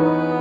Bye.